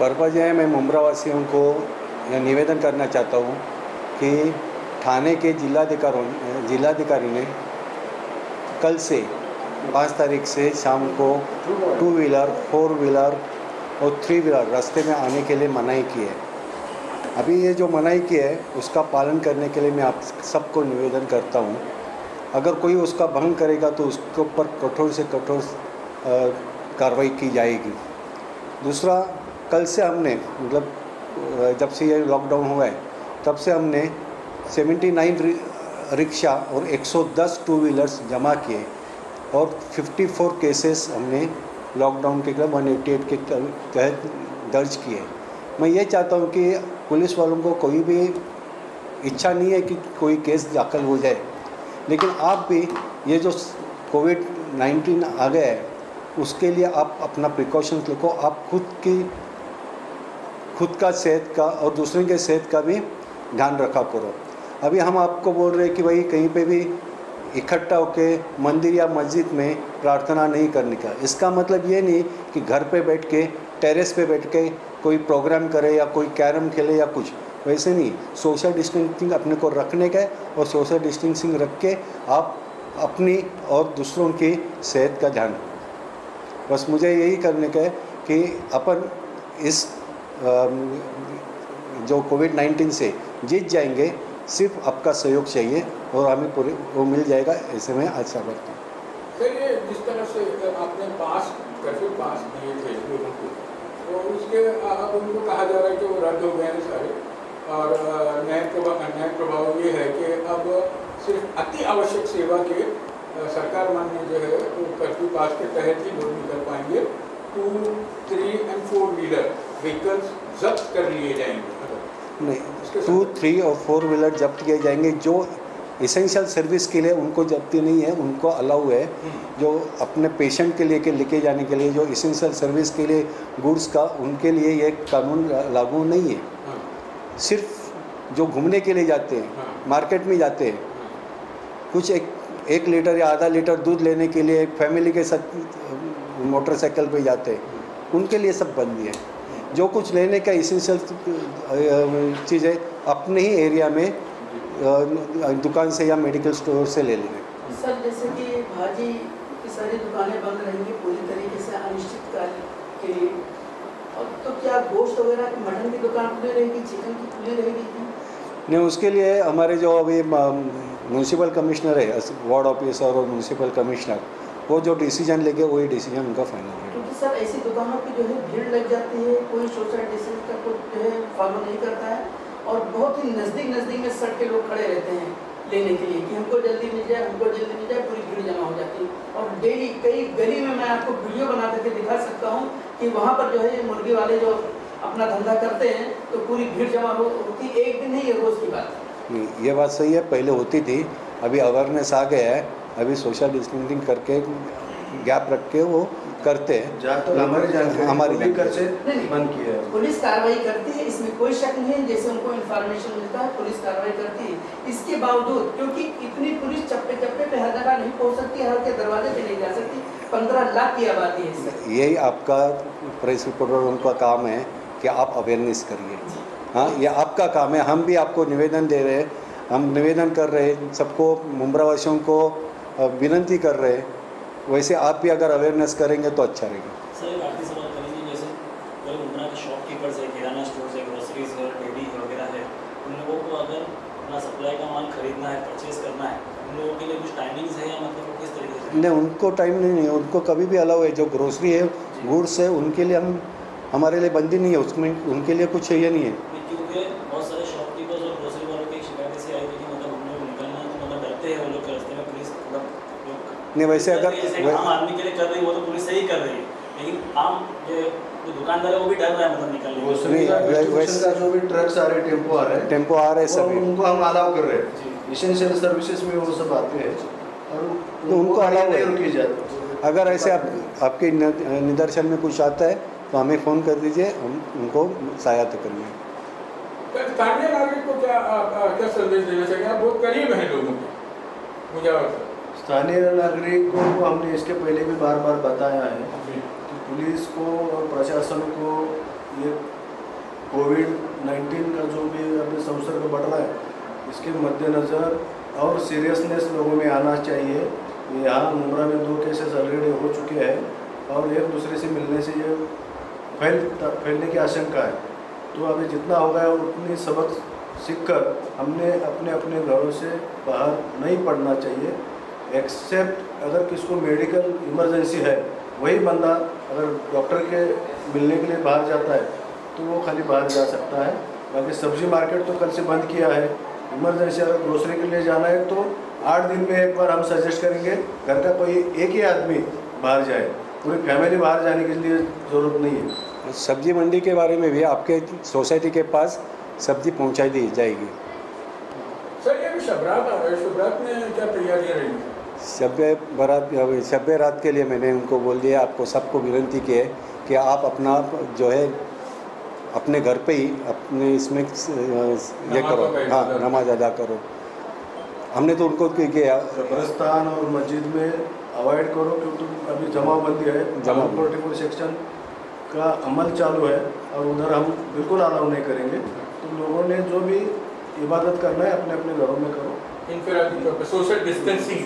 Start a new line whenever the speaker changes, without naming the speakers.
Purpose है, मैं मुमरा वासियों को यह निवेदन करना चाहता हूँ कि थाने के जिलाधिकारियों जिलाधिकारी ने कल से पाँच तारीख से शाम को टू व्हीलर, फोर व्हीलर और थ्री व्हीलर रास्ते में आने के लिए मनाही की है। अभी ये जो मनाही की है, उसका पालन करने के लिए मैं आप सबको निवेदन करता हूँ। अगर कोई उसका भंग करेगा तो उसके ऊपर कठोर से कठोर कार्रवाई की जाएगी। दूसरा, कल से हमने मतलब जब से ये लॉकडाउन हुआ है, तब से हमने 79 रि- रिक्शा और 110 टू व्हीलर्स जमा किए और 54 केसेस हमने लॉकडाउन के खिलाफ 188 के तहत दर्ज किए। मैं ये चाहता हूँ कि पुलिस वालों को कोई भी इच्छा नहीं है कि कोई केस दाखिल हो जाए, लेकिन आप भी ये जो कोविड 19 आ गया है उसके लिए आप अपना प्रिकॉशंस लिखो आप खुद की, खुद का सेहत का और दूसरे के सेहत का भी ध्यान रखा करो। अभी हम आपको बोल रहे हैं कि भाई कहीं पे भी इकट्ठा होकर मंदिर या मस्जिद में प्रार्थना नहीं करने का। इसका मतलब ये नहीं कि घर पे बैठ के टेरेस पे बैठ के कोई प्रोग्राम करे या कोई कैरम खेले या कुछ। वैसे नहीं सोशल डिस्टेंसिंग अपने को रखने का और सोशल डिस्टेंसिंग रख के आप अपनी और दूसरों की सेहत का ध्यान बस मुझे यही करने का कि अपन इस जो कोविड 19 से जीत जाएँगे, सिर्फ़ आपका सहयोग चाहिए और हमें पूरे, वो मिल जाएगा, ऐसे में आशा करता हूँ।
सर, ये जिस तरह से आपने पास कर्फ्यू पास दिए थे लोगों को तो उसके अब उनको कहा जा रहा है कि वो रद्द हो गए हैं सारे। और नए प्रभाव नए प्रभाव ये है कि अब सिर्फ़ अति आवश्यक सेवा के सरकार मान्य जो है वो कर्फ्यू पास के तहत ही लोग निकल पाएँगे। Two three and four wheeler vehicles जब्त कर लिए जाएँगे।
नहीं टू थ्री और फोर व्हीलर जब्त किए जाएँगे जो इसेंशियल सर्विस के लिए उनको जब्ती नहीं है उनको अलाउ है। जो अपने पेशेंट के लिए के लेके जाने के लिए जो इसेंशियल सर्विस के लिए गुड्स का उनके लिए ये कानून लागू नहीं है।
हाँ,
सिर्फ़ जो घूमने के लिए जाते हैं
हाँ।
मार्केट में जाते हैं। कुछ एक एक लीटर या आधा लीटर दूध लेने के लिए फैमिली के साथ मोटरसाइकिल पे जाते हैं। उनके लिए सब बंदी है जो कुछ लेने का इसेंशियल चीज़ अपने ही एरिया में दुकान से या मेडिकल स्टोर से ले लेंगे।
सर, जैसे कि भाजी की सारी दुकानें बंद रहेंगी पूरी तरीके से अनिश्चित काल के लिए, और तो क्या गोश्त वगैरह मटन की दुकान खुली रहेगी चिकन की खुली रहेगी?
नहीं, उसके लिए हमारे जो अभी म्यूनसिपल कमिश्नर है वार्ड ऑफिसर और म्यूनसिपल कमिश्नर वो जो डिसीज़न लेंगे, वही डिसीज़न उनका फाइनल है।
ऐसी दुकानों की जो है भीड़ लग जाती है, कोई सोशल डिस्टेंस का कोई जो है फॉलो नहीं करता है, और बहुत ही नज़दीक नज़दीक में सड़क के लोग खड़े रहते हैं लेने के लिए कि हमको जल्दी मिल जाए, हमको जल्दी मिल जाए, पूरी भीड़ जमा हो जाती है। और डेली कई गली में मैं आपको वीडियो बना करके दिखा सकता हूँ कि वहाँ पर जो है मुर्गी वाले जो अपना धंधा करते हैं तो पूरी भीड़ जमा हो होती एक दिन नहीं है रोज़ की बात है।
ये बात सही है पहले होती थी अभी अवेयरनेस आ गया है अभी सोशल डिस्टेंसिंग करके गैप रख के वो करते हैं।
तक हमारी पुलिस है
कार्रवाई करती है इसमें कोई शक नहीं है जैसे उनको इन्फॉर्मेशन मिलता है पुलिस कार्रवाई करती है। इसके बावजूद क्योंकि इतनी पुलिस चप्पे चप्पे पे हर जगह नहीं पहुँच सकती हर के दरवाजे पे नहीं जा सकती पंद्रह लाख की आबादी है
यही आपका प्रेस रिपोर्टरों का काम है कि आप अवेयरनेस करिए। हाँ ये आपका काम है। हम भी आपको निवेदन दे रहे हैं। हम निवेदन कर रहे हैं। सबको मुमरावासियों को विनती कर रहे हैं। वैसे आप भी अगर अवेयरनेस करेंगे तो अच्छा रहेगा।
सर एक आखिरी सवाल करेंगे जैसे कोई उमरा के शॉपकीपर्स है किराना स्टोर्स है ग्रोसरीज है डेयरी वगैरह है उन लोगों को अगर अपना सप्लाई का माल खरीदना है परचेज करना है उन लोगों के लिए कुछ टाइमिंग्स है या मतलब किस तरीके से?
नहीं उनको टाइम नहीं है। उनको कभी भी अलाउ है। जो ग्रोसरी है गुड्स है उनके लिए हम हमारे लिए बंदी नहीं है उसमें उनके लिए कुछ ये नहीं है।
नहीं, क्योंकि बहुत सारे शॉपकीपर्स और ग्रोसरी वालों की एक शिकायत ऐसी आई थी कि मतलब तो मतलब डरते हैं वो लोग के रास्ते में पुलिस मतलब
वैसे अगर
आम आदमी के लिए कर रही है वो तो पुलिस सही कर रही है। लेकिन आम जो दुकानदार है वो भी डर रहा है मतलब निकलने
वै-
जो भी ट्रक्स आ रहे टेंपो आ रहे हैं
टेंपो आ रहे हैं सभी।
उनको हम अलाउ कर रहे हैं। इसेंशियल सर्विसेज़ में वो सब आते हैं। और
उनको है।
नहीं। रुकी जाती।
अगर ऐसे आप आपके निदर्शन में कुछ आता है तो हमें फ़ोन कर दीजिए हम उनको सहायता करेंगे
तो स्थानीय नागरिक को क्या आ, आ, क्या संदेश देना चाहिए? आप बहुत करीब हैं लोगों के
स्थानीय नागरिक को हमने इसके पहले भी बार बार बताया है कि पुलिस को और प्रशासन को ये कोविड 19 का जो भी अभी संसर्ग बढ़ रहा है इसके मद्देनज़र और सीरियसनेस लोगों में आना चाहिए। यहाँ मुमरा में दो केसेस ऑलरेडी हो चुके हैं और एक दूसरे से मिलने से ये फैल फैलने की आशंका है। तो अभी जितना होगा उतनी सबक सीखकर हमने अपने अपने घरों से बाहर नहीं पढ़ना चाहिए। एक्सेप्ट अगर किसको मेडिकल इमरजेंसी है, वही बंदा अगर डॉक्टर के मिलने के लिए बाहर जाता है तो वो खाली बाहर जा सकता है। बाकी सब्ज़ी मार्केट तो कल से बंद किया है। इमरजेंसी अगर ग्रोसरी के लिए जाना है तो आठ दिन में एक बार हम सजेस्ट करेंगे, घर का कोई एक ही आदमी बाहर जाए। पूरी फैमिली बाहर जाने के लिए ज़रूरत नहीं है।
सब्ज़ी मंडी के बारे में भी आपके सोसाइटी के पास सब्ज़ी पहुंचाई दी जाएगी।
सर ये शबरात आ रहा है। शबरात में क्या तैयारियाँ रहेंगी
शब बरात शब रात के लिए मैंने उनको बोल दिया आपको सबको विनती की है कि आप अपना जो है अपने घर पे ही अपने इसमें ये करो। हाँ नमाज़ अदा करो। हमने तो उनको किया।
कब्रस्तान और मस्जिद में अवॉइड करो क्योंकि अभी जमाबंदी है।
जमाबंदी।
फोर्टी फोर सेक्शन का अमल चालू है और उधर हम बिल्कुल अलाउ नहीं करेंगे। तो लोगों ने जो भी इबादत करना है अपने अपने घरों में करो।
इन सोशल डिस्टेंसिंग